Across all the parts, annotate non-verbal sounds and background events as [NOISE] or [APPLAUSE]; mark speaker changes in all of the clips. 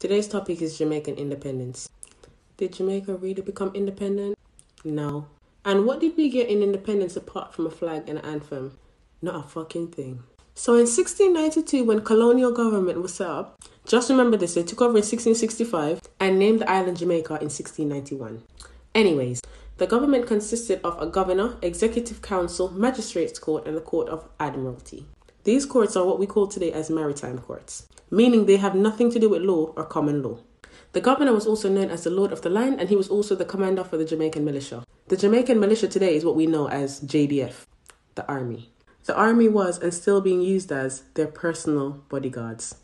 Speaker 1: Today's topic is Jamaican independence. Did Jamaica really become independent? No. And what did we get in independence apart from a flag and an anthem? Not a fucking thing. So in 1692, when colonial government was set up, just remember this, they took over in 1665 and named the island Jamaica in 1691. Anyways, the government consisted of a governor, executive council, magistrates court, and the court of admiralty. These courts are what we call today as maritime courts, meaning they have nothing to do with law or common law. The governor was also known as the Lord of the Land, and he was also the commander for the Jamaican militia. The Jamaican militia today is what we know as JDF, the army. The army was and still being used as their personal bodyguards.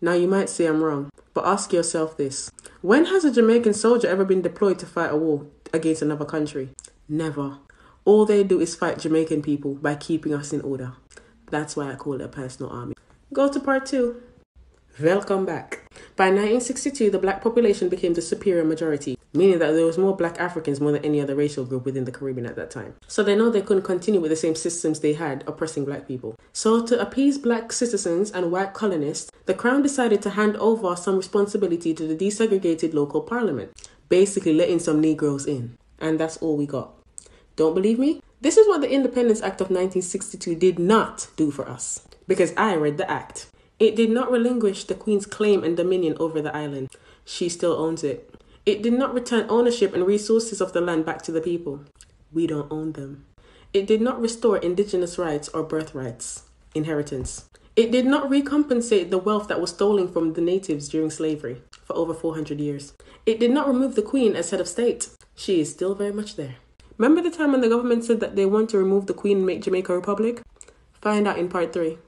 Speaker 1: Now you might say I'm wrong, but ask yourself this. When has a Jamaican soldier ever been deployed to fight a war against another country? Never. All they do is fight Jamaican people by keeping us in order. That's why I call it a personal army. Go to part two. Welcome back. By 1962, the black population became the superior majority, meaning that there was more black Africans more than any other racial group within the Caribbean at that time. So they know they couldn't continue with the same systems they had oppressing black people. So to appease black citizens and white colonists, the crown decided to hand over some responsibility to the desegregated local parliament, basically letting some Negroes in. And that's all we got. Don't believe me? This is what the Independence Act of 1962 did not do for us. Because I read the act. It did not relinquish the Queen's claim and dominion over the island. She still owns it. It did not return ownership and resources of the land back to the people. We don't own them. It did not restore indigenous rights or birthrights, inheritance. It did not recompensate the wealth that was stolen from the natives during slavery for over 400 years. It did not remove the Queen as head of state. She is still very much there. Remember the time when the government said that they want to remove the Queen and make Jamaica a republic? Find out in part 3.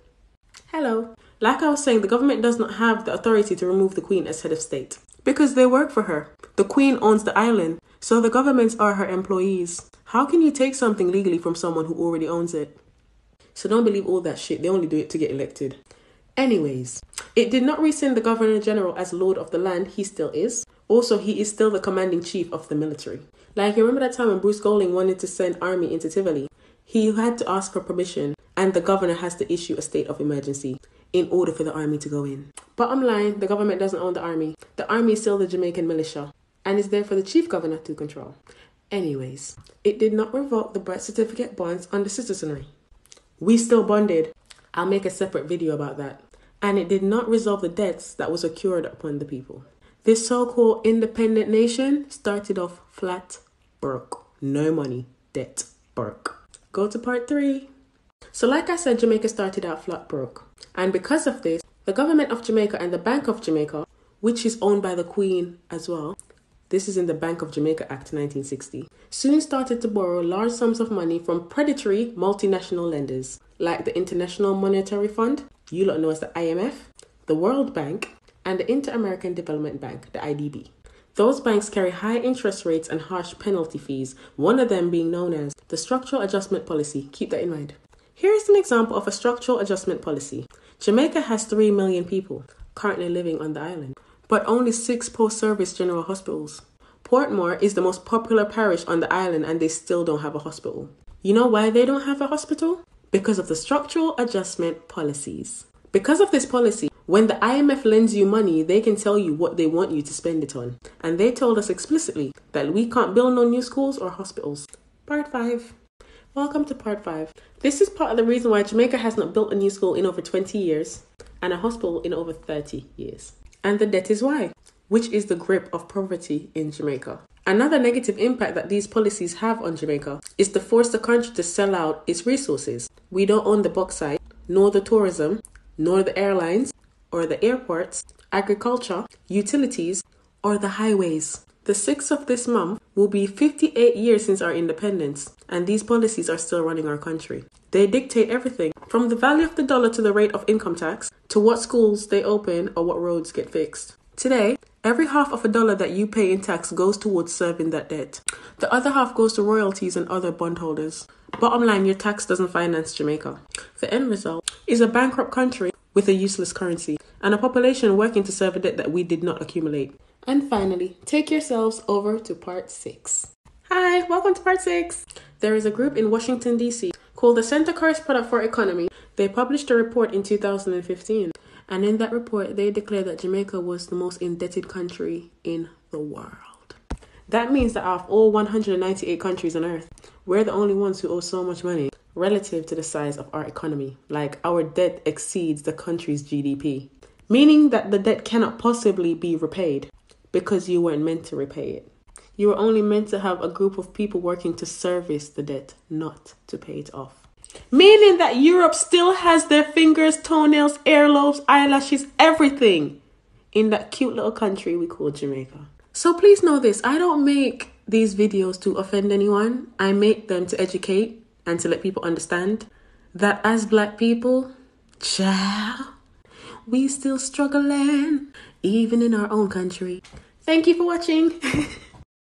Speaker 1: Hello. Like I was saying, the government does not have the authority to remove the Queen as head of state because they work for her. The Queen owns the island, so the governments are her employees. How can you take something legally from someone who already owns it? So don't believe all that shit. They only do it to get elected. Anyways, it did not rescind the Governor General as Lord of the land. He still is. Also, he is still the commanding chief of the military. Like, you remember that time when Bruce Golding wanted to send army into Tivoli? He had to ask for permission, and the governor has to issue a state of emergency in order for the army to go in. Bottom line, the government doesn't own the army. The army is still the Jamaican militia and is there for the chief governor to control. Anyways, it did not revoke the birth certificate bonds under citizenry. We still bonded. I'll make a separate video about that. And it did not resolve the debts that was accrued upon the people. This so called independent nation started off flat broke. No money, debt, broke. Go to part three. So, like I said, Jamaica started out flat broke. And because of this, the government of Jamaica and the Bank of Jamaica, which is owned by the Queen as well, this is in the Bank of Jamaica Act 1960, soon started to borrow large sums of money from predatory multinational lenders like the International Monetary Fund, you lot know as the IMF, the World Bank, and the Inter American Development Bank, the IDB. Those banks carry high interest rates and harsh penalty fees, one of them being known as the Structural Adjustment Policy. Keep that in mind. Here is an example of a structural adjustment policy. Jamaica has 3 million people currently living on the island, but only six post service general hospitals. Portmore is the most popular parish on the island and they still don't have a hospital. You know why they don't have a hospital? Because of the structural adjustment policies. Because of this policy, when the IMF lends you money, they can tell you what they want you to spend it on. And they told us explicitly that we can't build no new schools or hospitals. Part 5. Welcome to part 5. This is part of the reason why Jamaica has not built a new school in over 20 years and a hospital in over 30 years. And the debt is why, which is the grip of poverty in Jamaica. Another negative impact that these policies have on Jamaica is to force the country to sell out its resources. We don't own the bauxite, nor the tourism, nor the airlines, or the airports, agriculture, utilities, or the highways. The 6th of this month will be 58 years since our independence, and these policies are still running our country. They dictate everything from the value of the dollar to the rate of income tax to what schools they open or what roads get fixed. Today, every half of a dollar that you pay in tax goes towards serving that debt. The other half goes to royalties and other bondholders. Bottom line, your tax doesn't finance Jamaica. The end result is a bankrupt country with a useless currency and a population working to serve a debt that we did not accumulate. And finally, take yourselves over to part six. Hi, welcome to part six. There is a group in Washington, D.C. called the Center Curse Product for Economy. They published a report in 2015. And in that report, they declared that Jamaica was the most indebted country in the world. That means that out of all 198 countries on earth, we're the only ones who owe so much money relative to the size of our economy. Like our debt exceeds the country's GDP, meaning that the debt cannot possibly be repaid because you weren't meant to repay it. You were only meant to have a group of people working to service the debt, not to pay it off. Meaning that Europe still has their fingers, toenails, earlobes, eyelashes, everything in that cute little country we call Jamaica. So please know this I don't make these videos to offend anyone, I make them to educate and to let people understand that as black people, child, we still struggling, even in our own country. Thank you for watching. [LAUGHS]